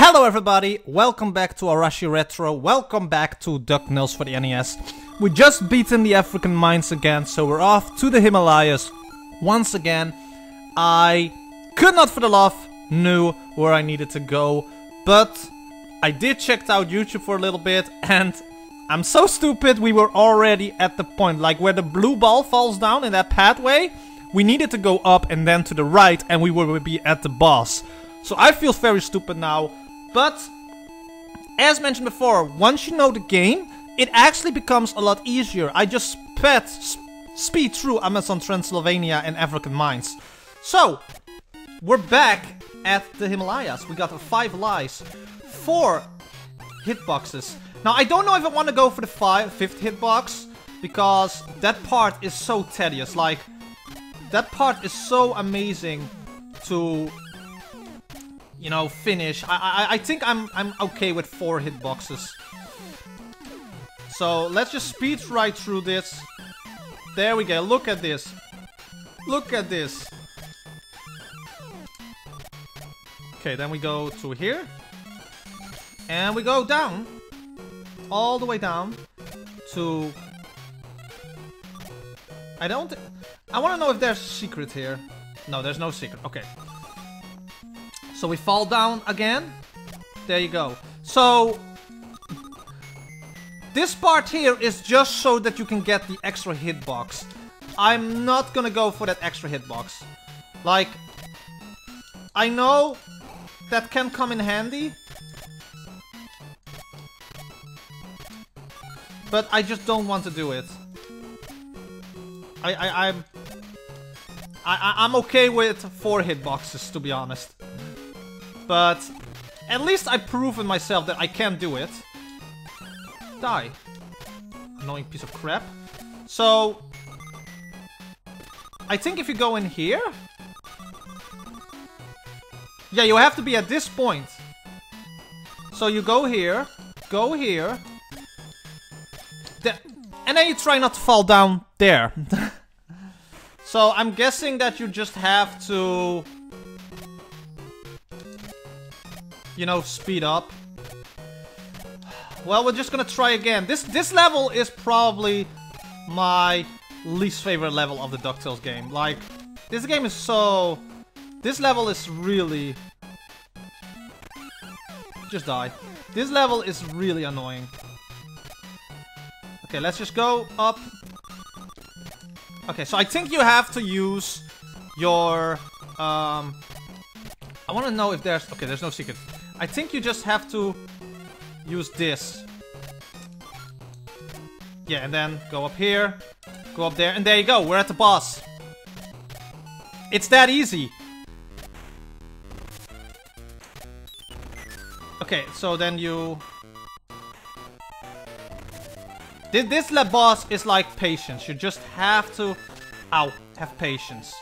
Hello everybody, welcome back to Arashi Retro, welcome back to Duck DuckTales for the NES. We just beaten the African mines again, so we're off to the Himalayas. Once again, I could not for the love knew where I needed to go, but I did check out YouTube for a little bit, and I'm so stupid we were already at the point, like where the blue ball falls down in that pathway, we needed to go up and then to the right, and we would be at the boss. So I feel very stupid now, but as mentioned before, once you know the game, it actually becomes a lot easier. I just sped, sp speed through Amazon Transylvania and African mines. So, we're back at the Himalayas. We got five lies, four hitboxes. Now, I don't know if I want to go for the five, fifth hitbox, because that part is so tedious. Like, that part is so amazing to you know, finish. I, I, I think I'm, I'm okay with four hitboxes. So let's just speed right through this. There we go. Look at this. Look at this. Okay, then we go to here. And we go down. All the way down to... I don't... I want to know if there's a secret here. No, there's no secret. Okay. So we fall down again. There you go. So this part here is just so that you can get the extra hitbox. I'm not gonna go for that extra hitbox. Like, I know that can come in handy. But I just don't want to do it. I, I, I'm... I, I'm okay with four hitboxes, to be honest. But at least I've proven myself that I can do it. Die. Annoying piece of crap. So... I think if you go in here... Yeah, you have to be at this point. So you go here, go here, and then you try not to fall down there. so I'm guessing that you just have to you know, speed up. Well, we're just gonna try again. This this level is probably my least favorite level of the DuckTales game. Like, this game is so... This level is really... Just die. This level is really annoying. Okay, let's just go up. Okay, so I think you have to use your... Um, I want to know if there's... Okay, there's no secret. I think you just have to use this. Yeah, and then go up here, go up there, and there you go, we're at the boss. It's that easy. Okay, so then you... This this boss is like patience. You just have to... Ow, have patience.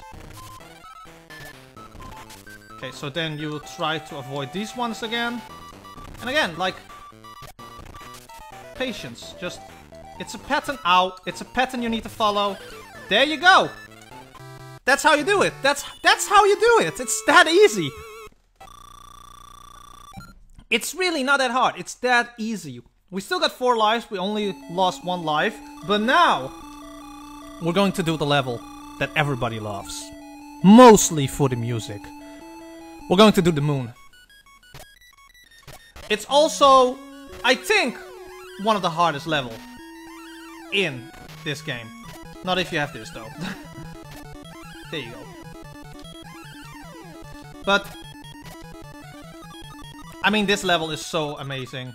Okay, so then you try to avoid these ones again. And again, like... Patience. Just... It's a pattern out. It's a pattern you need to follow. There you go! That's how you do it. That's that's how you do it. It's that easy. It's really not that hard. It's that easy. We still got four lives. We only lost one life. But now, we're going to do the level that everybody loves. Mostly for the music. We're going to do the moon. It's also, I think, one of the hardest level in this game. Not if you have this, though. there you go. But, I mean, this level is so amazing.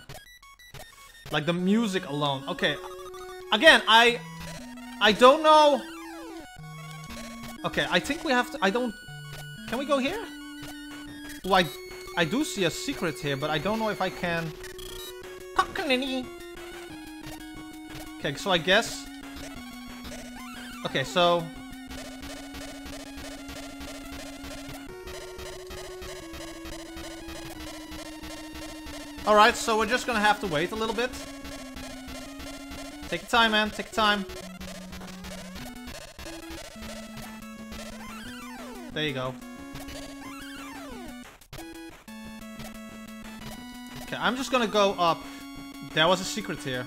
Like, the music alone. Okay, again, I, I don't know... Okay, I think we have to, I don't... Can we go here? Well, I, I do see a secret here, but I don't know if I can... Okay, so I guess... Okay, so... Alright, so we're just gonna have to wait a little bit. Take your time, man. Take your time. There you go. I'm just gonna go up. There was a secret here.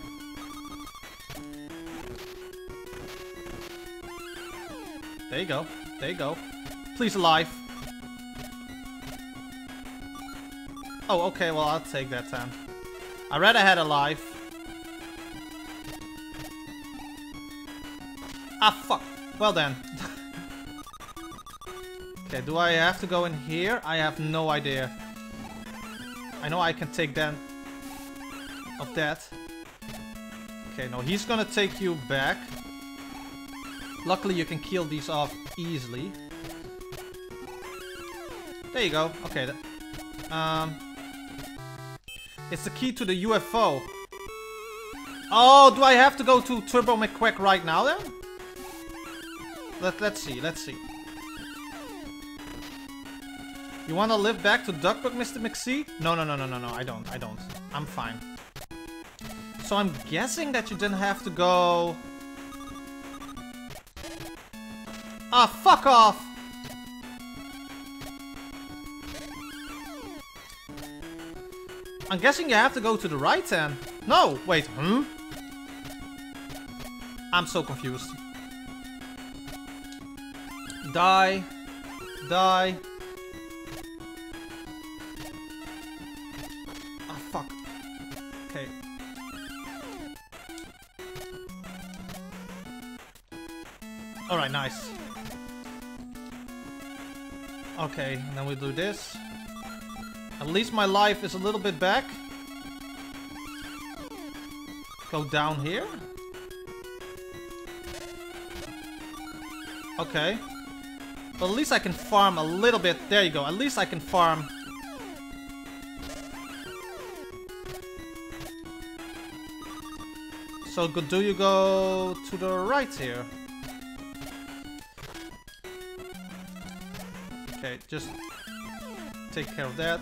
There you go. There you go. Please alive. Oh, okay, well, I'll take that then. I read had a life. Ah, fuck. Well then. okay, do I have to go in here? I have no idea. I know I can take them of that. Okay, no, he's gonna take you back. Luckily, you can kill these off easily. There you go. Okay. Um, it's the key to the UFO. Oh, do I have to go to Turbo McQuack right now then? Let, let's see, let's see. You wanna live back to Duckburg, Mr. McD? No, no, no, no, no, no, I don't, I don't. I'm fine. So I'm guessing that you didn't have to go... Ah, fuck off! I'm guessing you have to go to the right then. No, wait, hmm? I'm so confused. Die. Die. And then we do this. At least my life is a little bit back. Go down here. Okay. But at least I can farm a little bit. There you go. At least I can farm. So do you go to the right here? Just take care of that.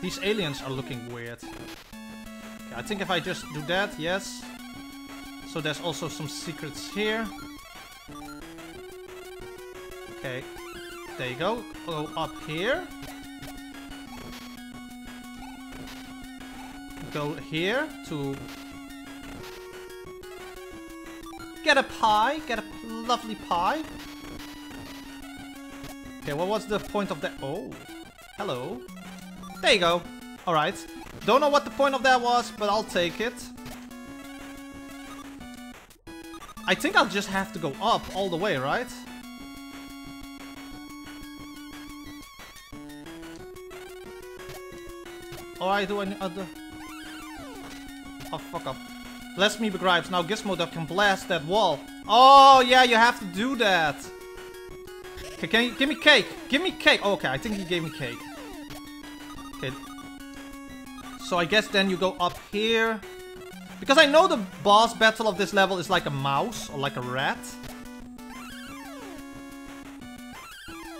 These aliens are looking weird. Okay, I think if I just do that, yes. So there's also some secrets here. Okay, there you go. Go up here. Go here to get a pie, get a lovely pie. Okay, what was the point of that? Oh, hello. There you go. Alright. Don't know what the point of that was, but I'll take it. I think I'll just have to go up all the way, right? Oh, I do any other... Oh, fuck up. Bless me, Bagpipes. Now Gizmoduck can blast that wall. Oh, yeah, you have to do that. Okay, can you give me cake? Give me cake. Oh, okay, I think he gave me cake. Okay. So I guess then you go up here. Because I know the boss battle of this level is like a mouse or like a rat.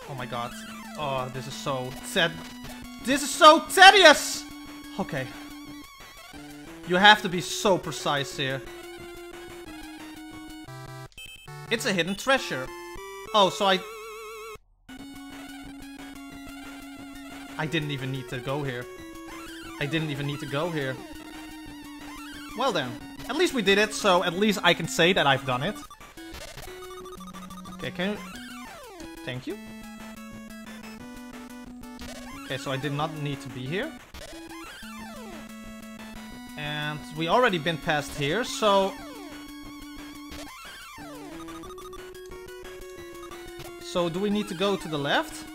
Oh my god. Oh, this is so sad. This is so tedious! Okay. You have to be so precise here. It's a hidden treasure. Oh, so I I didn't even need to go here. I didn't even need to go here. Well then, at least we did it, so at least I can say that I've done it. Okay, can you... Thank you. Okay, so I did not need to be here. And we already been past here, so... So do we need to go to the left?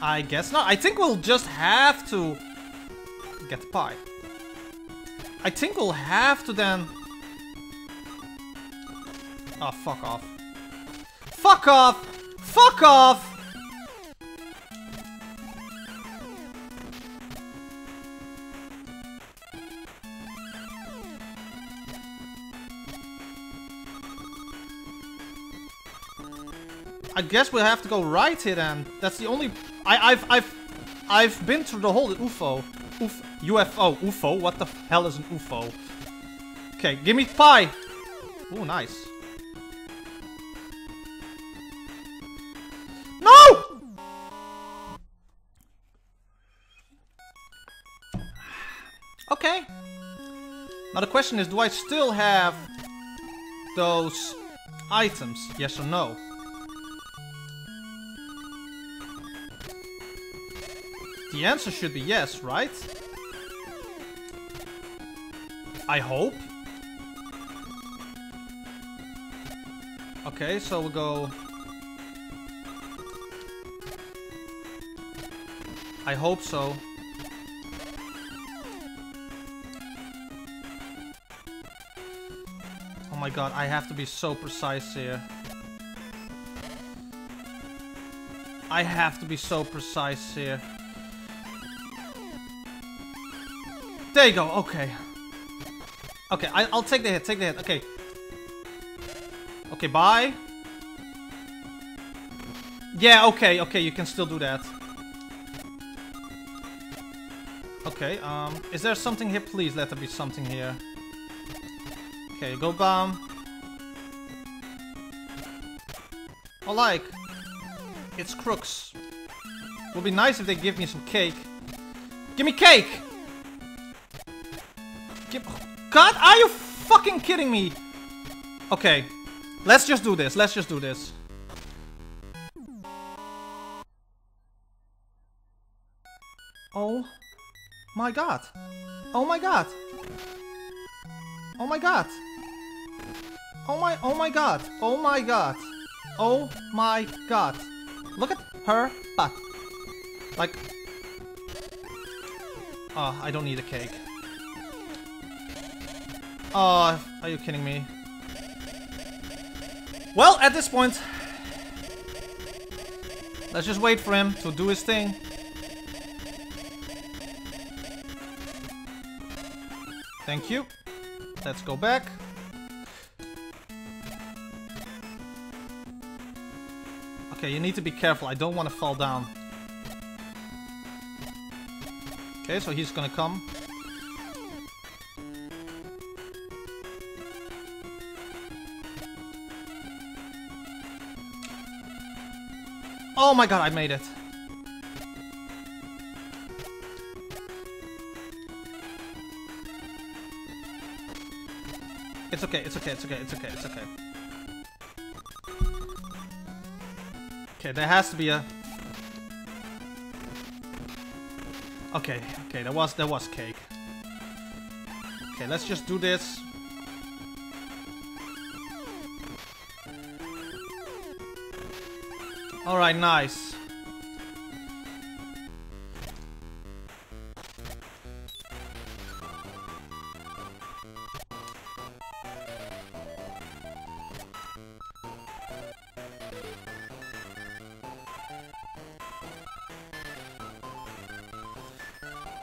I guess not. I think we'll just have to get pie. I think we'll have to then... Oh, fuck off. Fuck off! Fuck off! I guess we'll have to go right here then. That's the only I, I've, I've, I've been through the whole UFO, Uf, UFO, UFO. What the hell is an UFO? Okay, give me pie. Oh, nice. No! Okay. Now the question is, do I still have those items? Yes or no? The answer should be yes, right? I hope. Okay, so we'll go... I hope so. Oh my god, I have to be so precise here. I have to be so precise here. There you go, okay. Okay, I, will take the hit, take the hit, okay. Okay, bye. Yeah, okay, okay, you can still do that. Okay, um, is there something here? Please let there be something here. Okay, go bomb. Oh, like, it's crooks. Would be nice if they give me some cake. Give me cake! Give God, are you fucking kidding me? Okay, let's just do this. Let's just do this. Oh my god. Oh my god. Oh my god. Oh my, oh my god. Oh my god. Oh my god. Look at her butt. Like... Oh, I don't need a cake. Oh, are you kidding me? Well, at this point... Let's just wait for him to do his thing. Thank you. Let's go back. Okay, you need to be careful. I don't want to fall down. Okay, so he's gonna come. Oh my god, I made it. It's okay, it's okay, it's okay, it's okay, it's okay. Okay, there has to be a... Okay, okay, there was, there was cake. Okay, let's just do this. Alright, nice.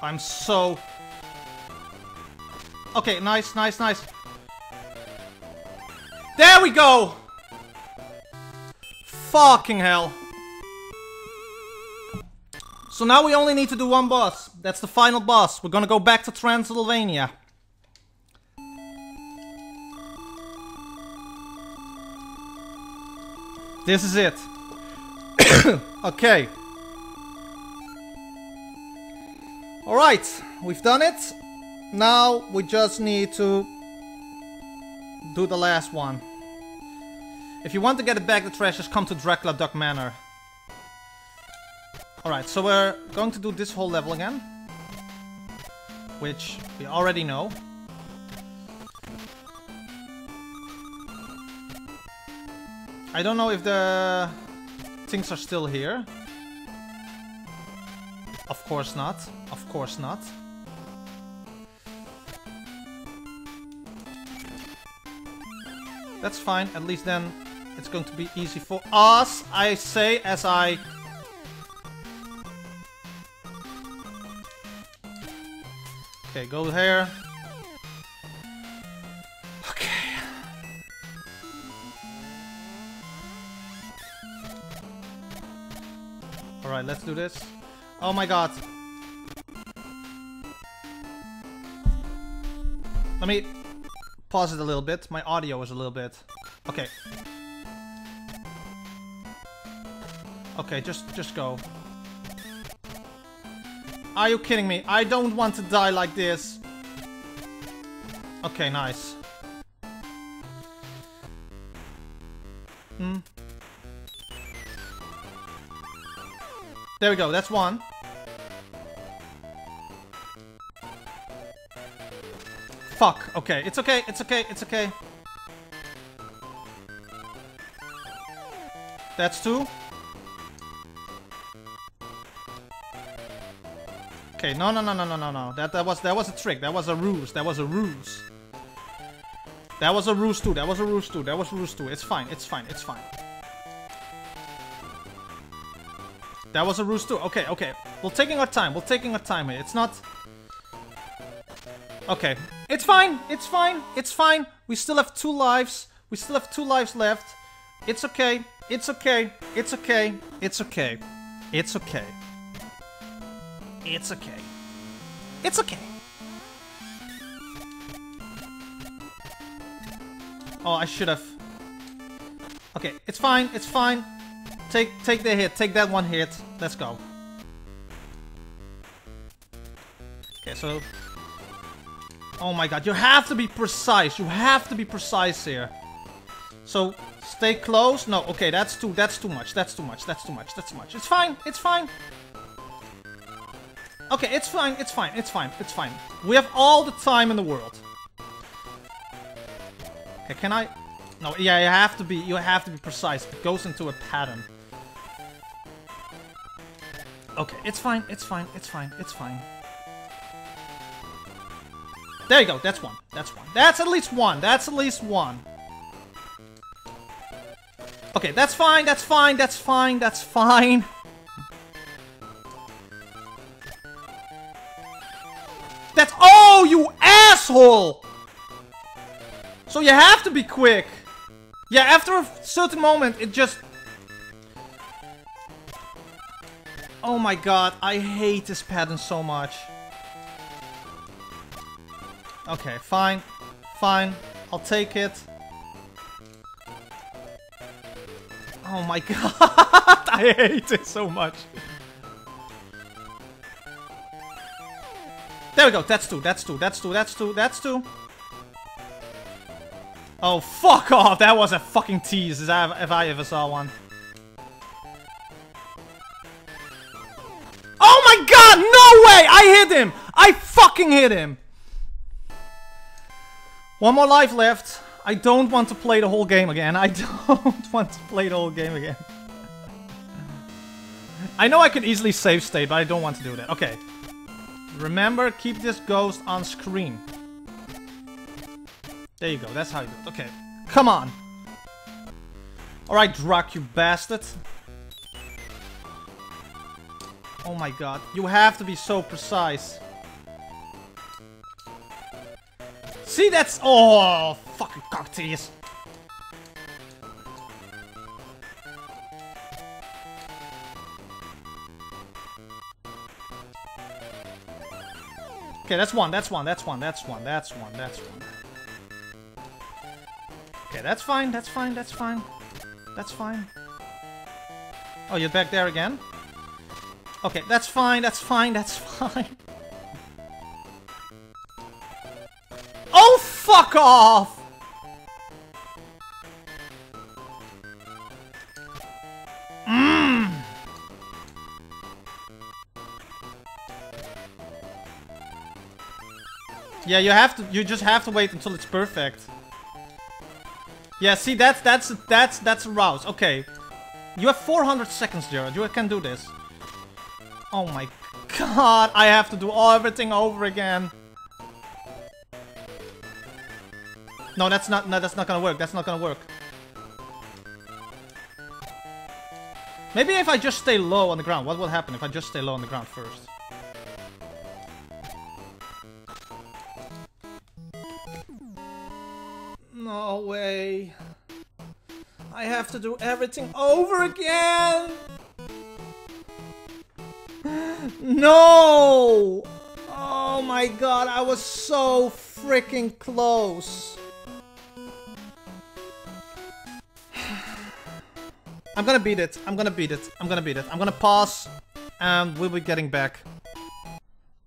I'm so... Okay, nice, nice, nice. There we go! Fucking hell. So now we only need to do one boss. That's the final boss. We're gonna go back to Transylvania. This is it. okay. Alright, we've done it. Now we just need to do the last one. If you want to get it back, the treasures come to Dracula Duck Manor. Alright, so we're going to do this whole level again. Which we already know. I don't know if the things are still here. Of course not. Of course not. That's fine. At least then it's going to be easy for us, I say, as I... Okay, go here. Okay. Alright, let's do this. Oh my god. Let me pause it a little bit. My audio is a little bit... Okay. Okay, just just go. Are you kidding me? I don't want to die like this. Okay, nice. Hmm. There we go, that's one. Fuck, okay, it's okay, it's okay, it's okay. That's two. Okay, no, no, no, no, no, no, no. That that was that was a trick. That was a ruse. That was a ruse. That was a ruse too. That was a ruse too. That was a ruse too. It's fine. It's fine. It's fine. That was a ruse too. Okay, okay. We're taking our time. We're taking our time here. It's not... Okay. It's fine. It's fine. It's fine. We still have two lives. We still have two lives left. It's okay. It's okay. It's okay. It's okay. It's okay. It's okay. It's okay. It's okay. Oh, I should have. Okay, it's fine. It's fine. Take take the hit. Take that one hit. Let's go. Okay, so... Oh my god, you have to be precise. You have to be precise here. So, stay close. No, okay, that's too, that's too much. That's too much. That's too much. That's too much. It's fine. It's fine. Okay, it's fine. It's fine. It's fine. It's fine. We have all the time in the world. Okay, can I... No, yeah, you have to be, you have to be precise. It goes into a pattern. Okay, it's fine, it's fine, it's fine, it's fine. There you go, that's one, that's one. That's at least one, that's at least one. Okay, that's fine, that's fine, that's fine, that's fine. Asshole! So you have to be quick. Yeah, after a certain moment, it just Oh my god, I hate this pattern so much. Okay, fine. Fine. I'll take it. Oh my god, I hate it so much. There we go, that's two, that's two, that's two, that's two, that's two. Oh, fuck off, that was a fucking tease if I ever saw one. Oh my god, no way! I hit him! I fucking hit him! One more life left. I don't want to play the whole game again. I don't want to play the whole game again. I know I could easily save state, but I don't want to do that. Okay. Remember, keep this ghost on screen. There you go, that's how you do it. Okay. Come on! Alright, Druck, you bastard. Oh my god. You have to be so precise. See, that's... Oh, fucking cocktease. Okay, that's one, that's one, that's one, that's one, that's one, that's one. Okay, that's fine, that's fine, that's fine. That's fine. Oh, you're back there again? Okay, that's fine, that's fine, that's fine. Oh, fuck off! Yeah, you have to, you just have to wait until it's perfect. Yeah, see, that's, that's, that's, that's a rouse. Okay. You have 400 seconds, Gerard. You can do this. Oh my god, I have to do everything over again. No, that's not, no, that's not gonna work, that's not gonna work. Maybe if I just stay low on the ground, what will happen if I just stay low on the ground first? No way. I have to do everything over again! No! Oh my god, I was so freaking close. I'm gonna beat it. I'm gonna beat it. I'm gonna beat it. I'm gonna pause and we'll be getting back.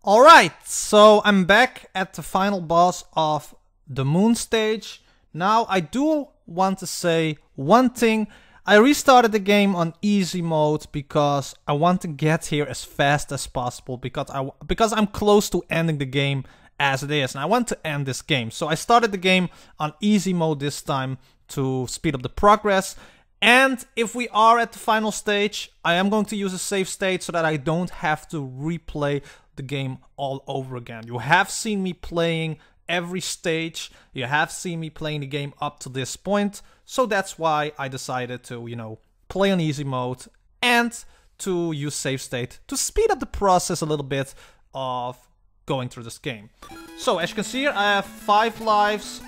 Alright, so I'm back at the final boss of the moon stage. Now, I do want to say one thing. I restarted the game on easy mode because I want to get here as fast as possible because I because I'm close to ending the game as it is and I want to end this game. So I started the game on easy mode this time to speed up the progress. And if we are at the final stage, I am going to use a save state so that I don't have to replay the game all over again. You have seen me playing every stage. You have seen me playing the game up to this point. So that's why I decided to, you know, play on easy mode and to use save state to speed up the process a little bit of going through this game. So as you can see here, I have 5 lives.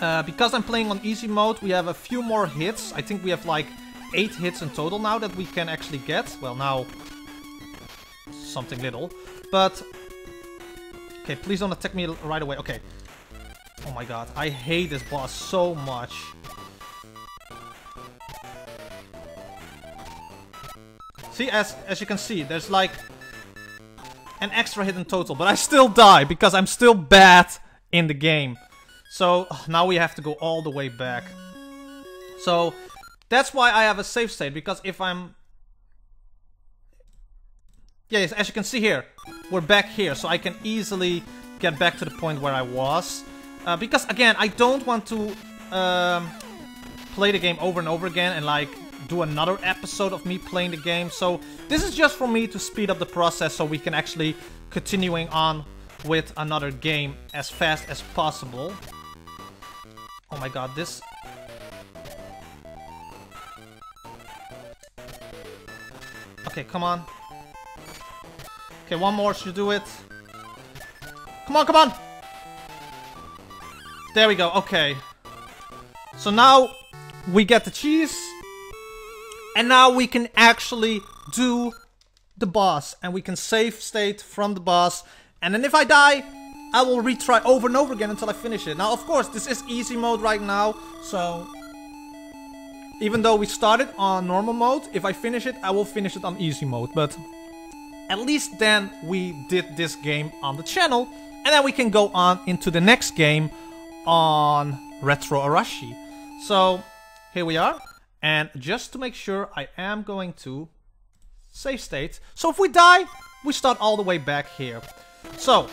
Uh, because I'm playing on easy mode, we have a few more hits. I think we have like 8 hits in total now that we can actually get. Well, now something little. But, okay, please don't attack me right away. Okay. Oh my god, I hate this boss so much. See, as, as you can see, there's like an extra hit in total, but I still die because I'm still bad in the game. So now we have to go all the way back. So that's why I have a save state, because if I'm... Yes, as you can see here, we're back here, so I can easily get back to the point where I was. Uh, because again, I don't want to um, play the game over and over again and like do another episode of me playing the game. So this is just for me to speed up the process so we can actually continuing on with another game as fast as possible. Oh my god, this... Okay, come on. Okay, one more should do it. Come on, come on! There we go, okay. So now we get the cheese. And now we can actually do the boss. And we can save state from the boss. And then if I die, I will retry over and over again until I finish it. Now, of course, this is easy mode right now. So, even though we started on normal mode, if I finish it, I will finish it on easy mode. But at least then we did this game on the channel. And then we can go on into the next game on Retro Arashi. So, here we are. And just to make sure, I am going to save state. So if we die, we start all the way back here. So,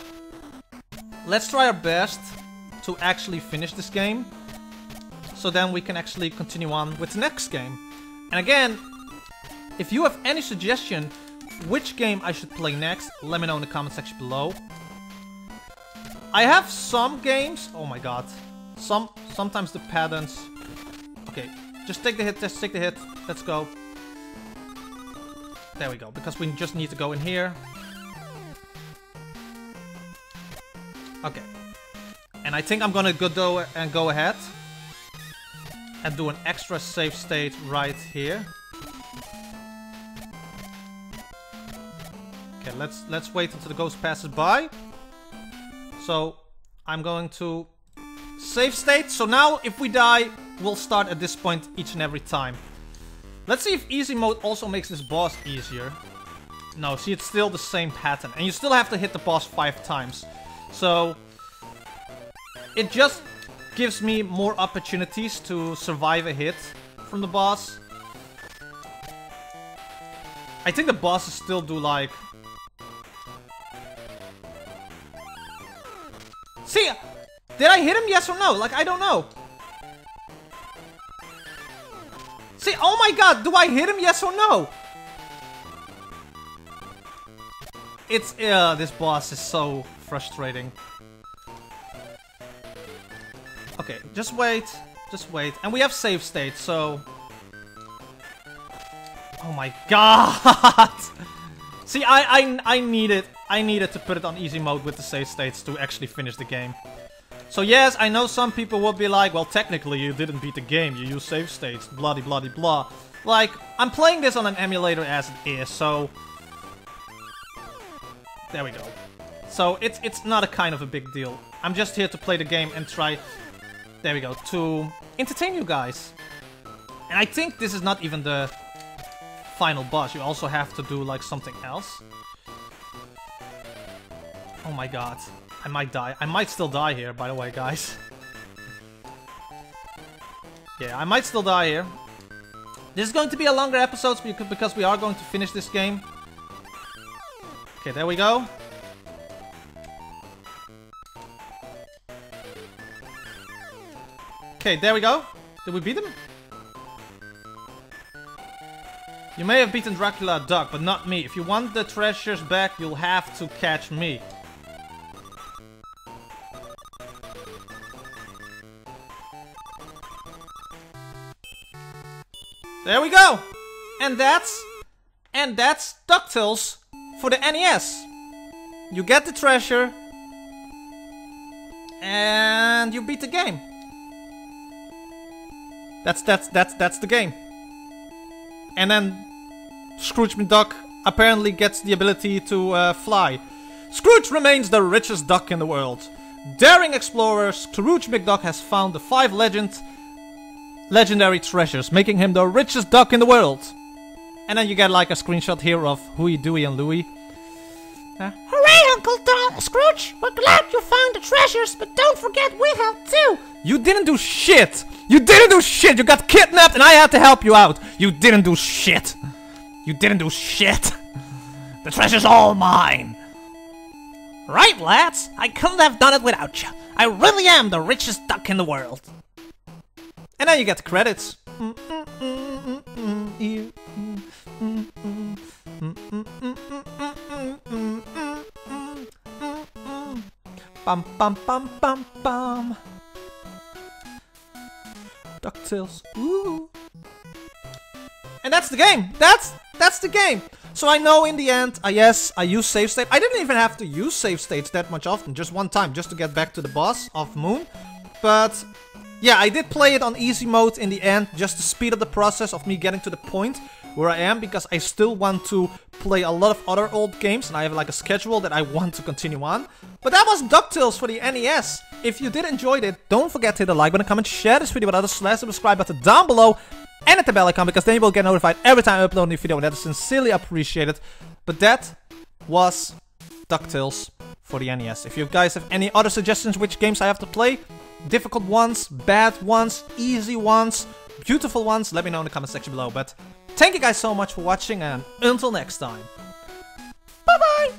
let's try our best to actually finish this game. So then we can actually continue on with the next game. And again, if you have any suggestion which game I should play next, let me know in the comment section below. I have some games, oh my god, some sometimes the patterns, okay, just take the hit, just take the hit. Let's go. There we go, because we just need to go in here. Okay. And I think I'm gonna go and go ahead and do an extra safe state right here. Okay, let's let's wait until the ghost passes by. So I'm going to save state. So now if we die, we'll start at this point each and every time. Let's see if easy mode also makes this boss easier. No, see, it's still the same pattern. And you still have to hit the boss five times. So, it just gives me more opportunities to survive a hit from the boss. I think the bosses still do like... See, did I hit him, yes or no? Like, I don't know. See, oh my god, do I hit him, yes or no? It's, uh, this boss is so frustrating. Okay, just wait, just wait. And we have save state, so... Oh my god! See, I, I, I needed, I needed to put it on easy mode with the save states to actually finish the game. So yes, I know some people will be like, well, technically you didn't beat the game, you use save states, bloody bloody blah. Like, I'm playing this on an emulator as it is, so... There we go. So, it's, it's not a kind of a big deal. I'm just here to play the game and try... There we go, to entertain you guys. And I think this is not even the final boss. You also have to do, like, something else. Oh my god. I might die. I might still die here, by the way, guys. Yeah, I might still die here. This is going to be a longer episode because we are going to finish this game. Okay, there we go. Okay, there we go. Did we beat him? You may have beaten Dracula Duck, but not me. If you want the treasures back, you'll have to catch me. There we go! And that's... And that's DuckTales for the NES. You get the treasure. And you beat the game. That's that's that's that's the game. And then Scrooge McDuck apparently gets the ability to uh, fly. Scrooge remains the richest duck in the world. Daring explorer, Scrooge McDuck has found the five legend legendary treasures, making him the richest duck in the world. And then you get like a screenshot here of Huey, Dewey, and Louie. Scrooge! We're glad you found the treasures, but don't forget we helped too! You didn't do shit! You didn't do shit! You got kidnapped and I had to help you out! You didn't do shit! You didn't do shit! The treasure's all mine! Right, lads? I couldn't have done it without you. I really am the richest duck in the world. And now you get the credits. Bum bum bum bum bum. DuckTales. Ooh. And that's the game. That's that's the game. So I know in the end, uh, yes, I use save state. I didn't even have to use save states that much often, just one time, just to get back to the boss of Moon. But yeah, I did play it on easy mode in the end, just to speed up the process of me getting to the point where I am, because I still want to play a lot of other old games, and I have like a schedule that I want to continue on. But that was DuckTales for the NES. If you did enjoy it, don't forget to hit the like button, comment, share this video with others, slash subscribe button down below, and hit the bell icon, because then you will get notified every time I upload a new video, and that is sincerely appreciated. But that was DuckTales for the NES. If you guys have any other suggestions which games I have to play, difficult ones, bad ones, easy ones, beautiful ones, let me know in the comment section below. But thank you guys so much for watching and until next time. Bye bye!